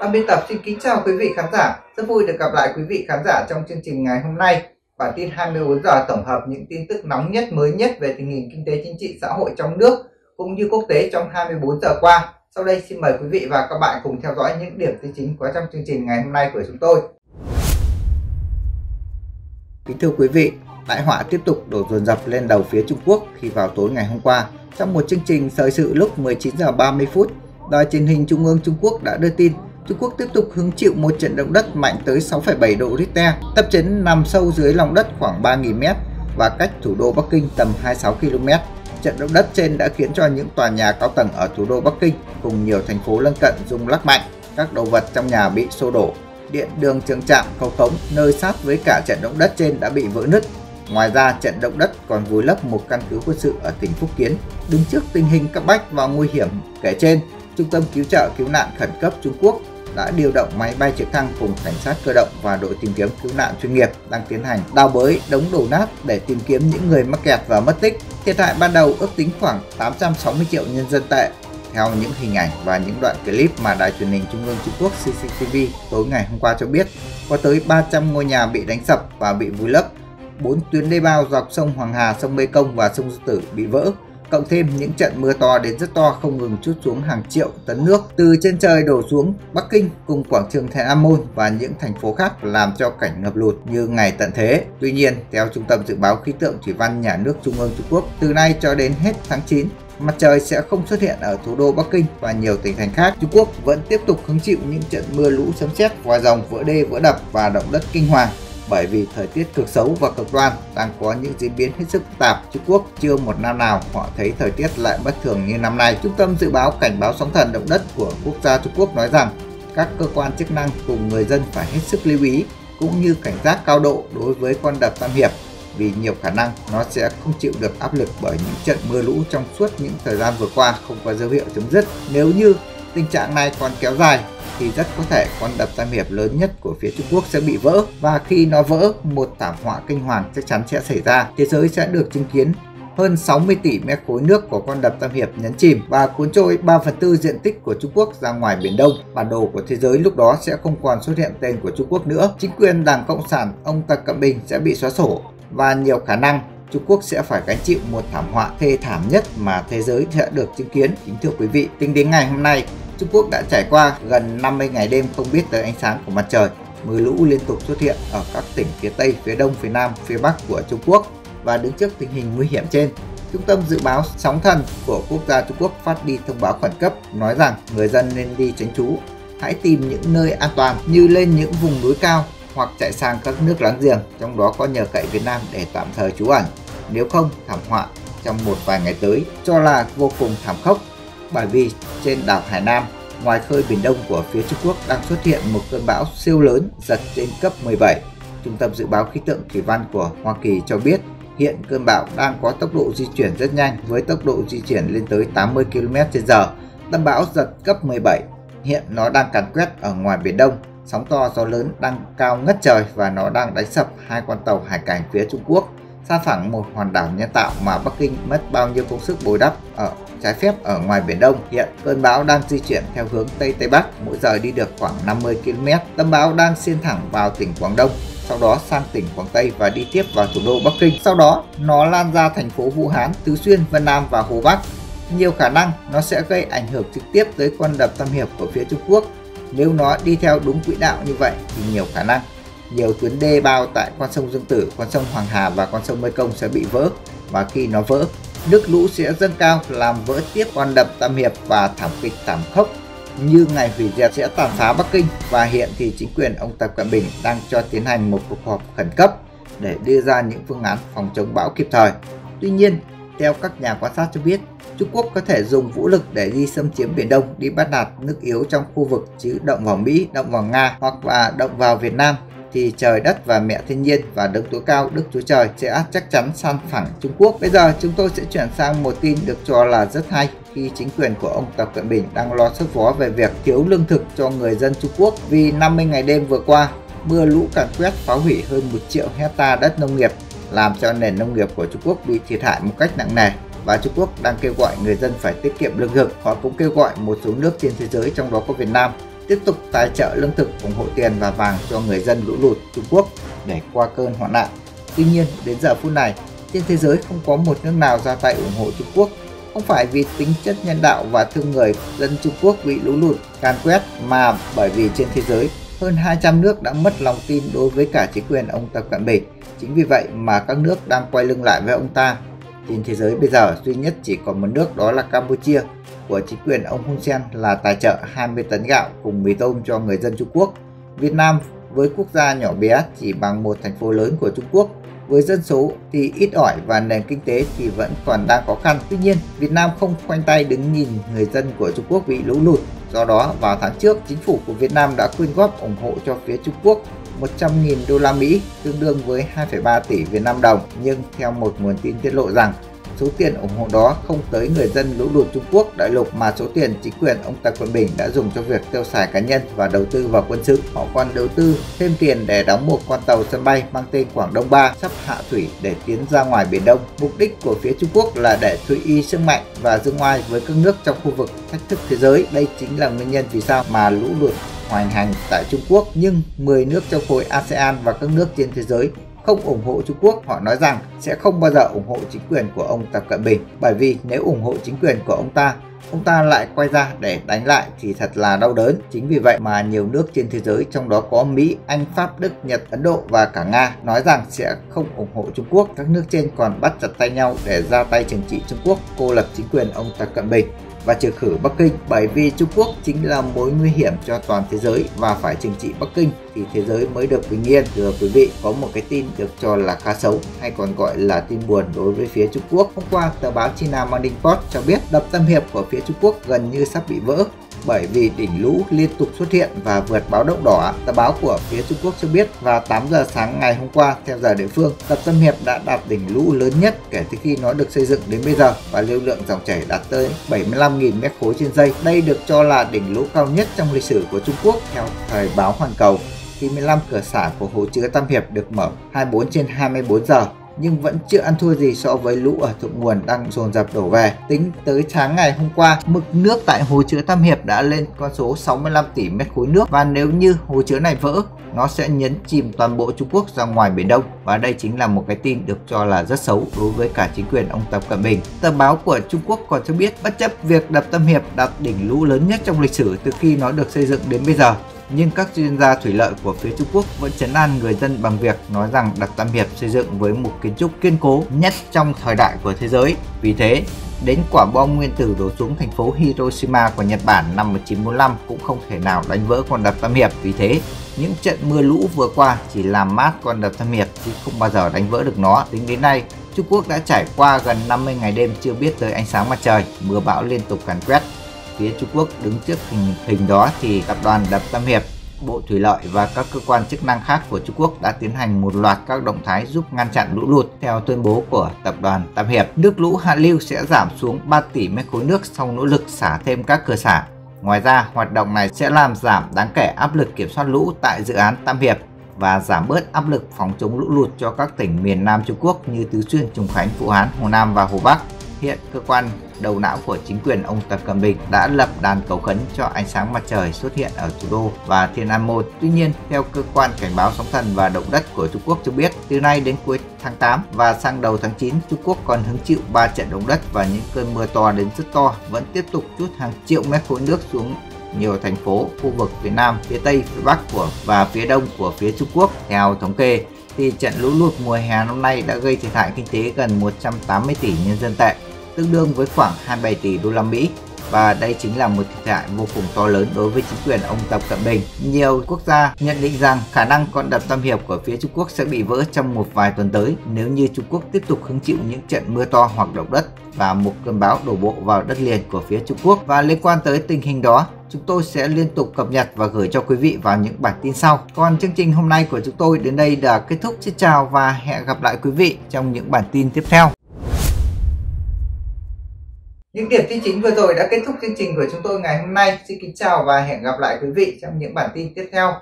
Ban biên tập xin kính chào quý vị khán giả. Rất vui được gặp lại quý vị khán giả trong chương trình ngày hôm nay. Bản tin 24 giờ tổng hợp những tin tức nóng nhất mới nhất về tình hình kinh tế chính trị xã hội trong nước cũng như quốc tế trong 24 giờ qua. Sau đây xin mời quý vị và các bạn cùng theo dõi những điểm tin chính có trong chương trình ngày hôm nay của chúng tôi. Kính thưa quý vị, đại họa tiếp tục đổ dồn dập lên đầu phía Trung Quốc khi vào tối ngày hôm qua trong một chương trình thời sự lúc 19 giờ 30 phút. Đài truyền hình Trung ương Trung Quốc đã đưa tin Trung Quốc tiếp tục hứng chịu một trận động đất mạnh tới 6,7 độ Richter. tập chấn nằm sâu dưới lòng đất khoảng 3.000 m và cách thủ đô Bắc Kinh tầm 26 km. Trận động đất trên đã khiến cho những tòa nhà cao tầng ở thủ đô Bắc Kinh cùng nhiều thành phố lân cận rung lắc mạnh. Các đồ vật trong nhà bị xô đổ. Điện đường trường trạm cầu cống nơi sát với cả trận động đất trên đã bị vỡ nứt. Ngoài ra, trận động đất còn vùi lấp một căn cứ quân sự ở tỉnh Phúc Kiến. Đứng trước tình hình cấp bách và nguy hiểm kể trên, Trung tâm Cứu trợ Cứu nạn Khẩn cấp Trung Quốc đã điều động máy bay trực thăng cùng cảnh sát cơ động và đội tìm kiếm cứu nạn chuyên nghiệp đang tiến hành đào bới đống đổ nát để tìm kiếm những người mắc kẹt và mất tích. Thiệt hại ban đầu ước tính khoảng 860 triệu nhân dân tệ. Theo những hình ảnh và những đoạn clip mà đài truyền hình Trung ương Trung Quốc CCTV tối ngày hôm qua cho biết, có tới 300 ngôi nhà bị đánh sập và bị vùi lấp, 4 tuyến đê bao dọc sông Hoàng Hà, sông Mê Công và sông Tử bị vỡ, cộng thêm những trận mưa to đến rất to không ngừng chút xuống hàng triệu tấn nước từ trên trời đổ xuống Bắc Kinh cùng quảng trường Thiên An Môn và những thành phố khác làm cho cảnh ngập lụt như ngày tận thế. Tuy nhiên, theo Trung tâm Dự báo Khí tượng Thủy văn Nhà nước Trung ương Trung Quốc, từ nay cho đến hết tháng 9, mặt trời sẽ không xuất hiện ở thủ đô Bắc Kinh và nhiều tỉnh thành khác. Trung Quốc vẫn tiếp tục hứng chịu những trận mưa lũ sấm sét, vòi rồng, vỡ đê, vỡ đập và động đất kinh hoàng bởi vì thời tiết cực xấu và cực đoan đang có những diễn biến hết sức phức tạp. Trung Quốc chưa một năm nào họ thấy thời tiết lại bất thường như năm nay. Trung tâm dự báo cảnh báo sóng thần động đất của quốc gia Trung Quốc nói rằng các cơ quan chức năng cùng người dân phải hết sức lưu ý cũng như cảnh giác cao độ đối với con đập Tam Hiệp vì nhiều khả năng nó sẽ không chịu được áp lực bởi những trận mưa lũ trong suốt những thời gian vừa qua không có dấu hiệu chấm dứt. Nếu như tình trạng này còn kéo dài thì rất có thể con đập Tam Hiệp lớn nhất của phía Trung Quốc sẽ bị vỡ và khi nó vỡ, một thảm họa kinh hoàng chắc chắn sẽ xảy ra. Thế giới sẽ được chứng kiến hơn 60 tỷ mét khối nước của con đập Tam Hiệp nhấn chìm và cuốn trôi 3 phần tư diện tích của Trung Quốc ra ngoài Biển Đông. Bản đồ của thế giới lúc đó sẽ không còn xuất hiện tên của Trung Quốc nữa. Chính quyền Đảng Cộng sản ông Tập Cận Bình sẽ bị xóa sổ và nhiều khả năng Trung Quốc sẽ phải gánh chịu một thảm họa thê thảm nhất mà thế giới sẽ được chứng kiến. Kính thưa quý vị, tính đến ngày hôm nay, Trung Quốc đã trải qua gần 50 ngày đêm không biết tới ánh sáng của mặt trời. Mưa lũ liên tục xuất hiện ở các tỉnh phía Tây, phía Đông, phía Nam, phía Bắc của Trung Quốc và đứng trước tình hình nguy hiểm trên, Trung tâm Dự báo Sóng thần của quốc gia Trung Quốc phát đi thông báo khẩn cấp nói rằng người dân nên đi tránh trú. Hãy tìm những nơi an toàn như lên những vùng núi cao hoặc chạy sang các nước láng giềng, trong đó có nhờ cậy Việt Nam để tạm thời trú ẩn. Nếu không, thảm họa trong một vài ngày tới cho là vô cùng thảm khốc bởi vì trên đảo Hải Nam, ngoài khơi Biển Đông của phía Trung Quốc đang xuất hiện một cơn bão siêu lớn giật trên cấp 17. Trung tâm Dự báo Khí tượng Thủy văn của Hoa Kỳ cho biết hiện cơn bão đang có tốc độ di chuyển rất nhanh với tốc độ di chuyển lên tới 80 km/h. Tâm bão giật cấp 17. Hiện nó đang càn quét ở ngoài Biển Đông. Sóng to gió lớn đang cao ngất trời và nó đang đánh sập hai con tàu hải cảnh phía Trung Quốc xa phẳng một hòn đảo nhân tạo mà Bắc Kinh mất bao nhiêu công sức bồi đắp ở trái phép ở ngoài Biển Đông. Hiện cơn bão đang di chuyển theo hướng Tây Tây Bắc, mỗi giờ đi được khoảng 50 km. Tâm bão đang xuyên thẳng vào tỉnh Quảng Đông, sau đó sang tỉnh Quảng Tây và đi tiếp vào thủ đô Bắc Kinh. Sau đó, nó lan ra thành phố Vũ Hán, Tứ Xuyên, Vân Nam và Hồ Bắc. Nhiều khả năng nó sẽ gây ảnh hưởng trực tiếp tới con đập Tam Hiệp của phía Trung Quốc. Nếu nó đi theo đúng quỹ đạo như vậy thì nhiều khả năng nhiều tuyến đê bao tại con sông Dương Tử, con sông Hoàng Hà và con sông Mê Công sẽ bị vỡ. Và khi nó vỡ, nước lũ sẽ dâng cao làm vỡ tiếp con đập Tam Hiệp và thảm kịch thảm khốc như ngày hủy diệt sẽ tàn phá Bắc Kinh. Và hiện thì chính quyền ông Tập Cận Bình đang cho tiến hành một cuộc họp khẩn cấp để đưa ra những phương án phòng chống bão kịp thời. Tuy nhiên, theo các nhà quan sát cho biết, Trung Quốc có thể dùng vũ lực để đi xâm chiếm Biển Đông, đi bắt nạt nước yếu trong khu vực chứ động vào Mỹ, động vào Nga hoặc là động vào Việt Nam thì trời đất và mẹ thiên nhiên và đấng tối cao, Đức Chúa Trời sẽ chắc chắn san phẳng Trung Quốc. Bây giờ chúng tôi sẽ chuyển sang một tin được cho là rất hay khi chính quyền của ông Tập Cận Bình đang lo sức phó về việc thiếu lương thực cho người dân Trung Quốc vì 50 ngày đêm vừa qua, mưa lũ càn quét phá hủy hơn 1 triệu hecta đất nông nghiệp, làm cho nền nông nghiệp của Trung Quốc bị thiệt hại một cách nặng nề và Trung Quốc đang kêu gọi người dân phải tiết kiệm lương thực. Họ cũng kêu gọi một số nước trên thế giới, trong đó có Việt Nam tiếp tục tài trợ lương thực, ủng hộ tiền và vàng cho người dân lũ lụt Trung Quốc để qua cơn hoạn nạn. Tuy nhiên, đến giờ phút này, trên thế giới không có một nước nào ra tay ủng hộ Trung Quốc không phải vì tính chất nhân đạo và thương người dân Trung Quốc bị lũ lụt can quét mà bởi vì trên thế giới hơn 200 nước đã mất lòng tin đối với cả chính quyền ông Tập Cận Bình. Chính vì vậy mà các nước đang quay lưng lại với ông ta. Trên thế giới bây giờ duy nhất chỉ còn một nước đó là Campuchia của chính quyền ông Hun Sen là tài trợ 20 tấn gạo cùng mì tôm cho người dân Trung Quốc. Việt Nam với quốc gia nhỏ bé chỉ bằng một thành phố lớn của Trung Quốc với dân số thì ít ỏi và nền kinh tế thì vẫn còn đang khó khăn. Tuy nhiên, Việt Nam không khoanh tay đứng nhìn người dân của Trung Quốc bị lũ lụt. Do đó, vào tháng trước, chính phủ của Việt Nam đã quyên góp ủng hộ cho phía Trung Quốc 100.000 đô la Mỹ, tương đương với 2,3 tỷ Việt Nam đồng. Nhưng theo một nguồn tin tiết lộ rằng số tiền ủng hộ đó không tới người dân lũ lụt Trung Quốc, đại lục mà số tiền chính quyền ông Tập Cận Bình đã dùng cho việc tiêu xài cá nhân và đầu tư vào quân sự. Họ còn đầu tư thêm tiền để đóng một con tàu sân bay mang tên Quảng Đông 3 sắp hạ thủy để tiến ra ngoài Biển Đông. Mục đích của phía Trung Quốc là để thủy y sức mạnh và dương oai với các nước trong khu vực thách thức thế giới. Đây chính là nguyên nhân vì sao mà lũ lụt hoành hành tại Trung Quốc nhưng 10 nước trong khối ASEAN và các nước trên thế giới không ủng hộ Trung Quốc. Họ nói rằng sẽ không bao giờ ủng hộ chính quyền của ông Tập Cận Bình bởi vì nếu ủng hộ chính quyền của ông ta ông ta lại quay ra để đánh lại thì thật là đau đớn. Chính vì vậy mà nhiều nước trên thế giới trong đó có Mỹ, Anh, Pháp, Đức, Nhật, Ấn Độ và cả Nga nói rằng sẽ không ủng hộ Trung Quốc. Các nước trên còn bắt chặt tay nhau để ra tay trừng trị Trung Quốc, cô lập chính quyền ông Tập Cận Bình và trừ khử Bắc Kinh bởi vì Trung Quốc chính là mối nguy hiểm cho toàn thế giới và phải trừng trị Bắc Kinh thì thế giới mới được bình yên. Thưa quý vị, có một cái tin được cho là khá xấu hay còn gọi là tin buồn đối với phía Trung Quốc. Hôm qua, tờ báo China Morning Post cho biết đập tâm hiệp của phía Trung Quốc gần như sắp bị vỡ bởi vì đỉnh lũ liên tục xuất hiện và vượt báo động đỏ. Tờ báo của phía Trung Quốc cho biết vào 8 giờ sáng ngày hôm qua theo giờ địa phương, đập Tâm Hiệp đã đạt đỉnh lũ lớn nhất kể từ khi nó được xây dựng đến bây giờ và lưu lượng dòng chảy đạt tới 75.000 mét khối trên giây. Đây được cho là đỉnh lũ cao nhất trong lịch sử của Trung Quốc theo thời báo Hoàn Cầu khi 15 cửa xả của hồ chứa Tam Hiệp được mở 24 trên 24 giờ nhưng vẫn chưa ăn thua gì so với lũ ở thượng nguồn đang dồn dập đổ về. Tính tới sáng ngày hôm qua, mực nước tại hồ chứa Tam Hiệp đã lên con số 65 tỷ mét khối nước và nếu như hồ chứa này vỡ, nó sẽ nhấn chìm toàn bộ Trung Quốc ra ngoài Biển Đông và đây chính là một cái tin được cho là rất xấu đối với cả chính quyền ông Tập Cận Bình. Tờ báo của Trung Quốc còn cho biết bất chấp việc đập Tam Hiệp đạt đỉnh lũ lớn nhất trong lịch sử từ khi nó được xây dựng đến bây giờ, nhưng các chuyên gia thủy lợi của phía Trung Quốc vẫn chấn an người dân bằng việc nói rằng Đập Tam Hiệp xây dựng với một kiến trúc kiên cố nhất trong thời đại của thế giới. Vì thế, đến quả bom nguyên tử đổ xuống thành phố Hiroshima của Nhật Bản năm 1945 cũng không thể nào đánh vỡ con đập Tam Hiệp. Vì thế, những trận mưa lũ vừa qua chỉ làm mát con đập Tam Hiệp chứ không bao giờ đánh vỡ được nó. Tính đến nay, Trung Quốc đã trải qua gần 50 ngày đêm chưa biết tới ánh sáng mặt trời, mưa bão liên tục càn quét phía Trung Quốc đứng trước hình, hình đó thì tập đoàn Đập Tam Hiệp, Bộ Thủy lợi và các cơ quan chức năng khác của Trung Quốc đã tiến hành một loạt các động thái giúp ngăn chặn lũ lụt. Theo tuyên bố của tập đoàn Tam Hiệp, nước lũ hạ lưu sẽ giảm xuống 3 tỷ mét khối nước sau nỗ lực xả thêm các cửa xả. Ngoài ra, hoạt động này sẽ làm giảm đáng kể áp lực kiểm soát lũ tại dự án Tam Hiệp và giảm bớt áp lực phòng chống lũ lụt cho các tỉnh miền Nam Trung Quốc như Tứ Xuyên, Trùng Khánh, Vũ Hán, Hồ Nam và Hồ Bắc. Hiện cơ quan đầu não của chính quyền ông Tập Cận Bình đã lập đàn cầu khấn cho ánh sáng mặt trời xuất hiện ở thủ đô và Thiên An Môn. Tuy nhiên, theo cơ quan cảnh báo sóng thần và động đất của Trung Quốc cho biết, từ nay đến cuối tháng 8 và sang đầu tháng 9, Trung Quốc còn hứng chịu 3 trận động đất và những cơn mưa to đến rất to vẫn tiếp tục chút hàng triệu mét khối nước xuống nhiều thành phố, khu vực phía Nam, phía Tây, phía Bắc của và phía Đông của phía Trung Quốc. Theo thống kê, thì trận lũ lụt mùa hè năm nay đã gây thiệt hại kinh tế gần 180 tỷ nhân dân tệ tương đương với khoảng 27 tỷ đô la Mỹ và đây chính là một thiệt hại vô cùng to lớn đối với chính quyền ông Tập Cận Bình. Nhiều quốc gia nhận định rằng khả năng con đập Tam Hiệp của phía Trung Quốc sẽ bị vỡ trong một vài tuần tới nếu như Trung Quốc tiếp tục hứng chịu những trận mưa to hoặc động đất và một cơn bão đổ bộ vào đất liền của phía Trung Quốc. Và liên quan tới tình hình đó, chúng tôi sẽ liên tục cập nhật và gửi cho quý vị vào những bản tin sau. Còn chương trình hôm nay của chúng tôi đến đây đã kết thúc. Xin chào và hẹn gặp lại quý vị trong những bản tin tiếp theo. Những điểm tin chính vừa rồi đã kết thúc chương trình của chúng tôi ngày hôm nay. Xin kính chào và hẹn gặp lại quý vị trong những bản tin tiếp theo.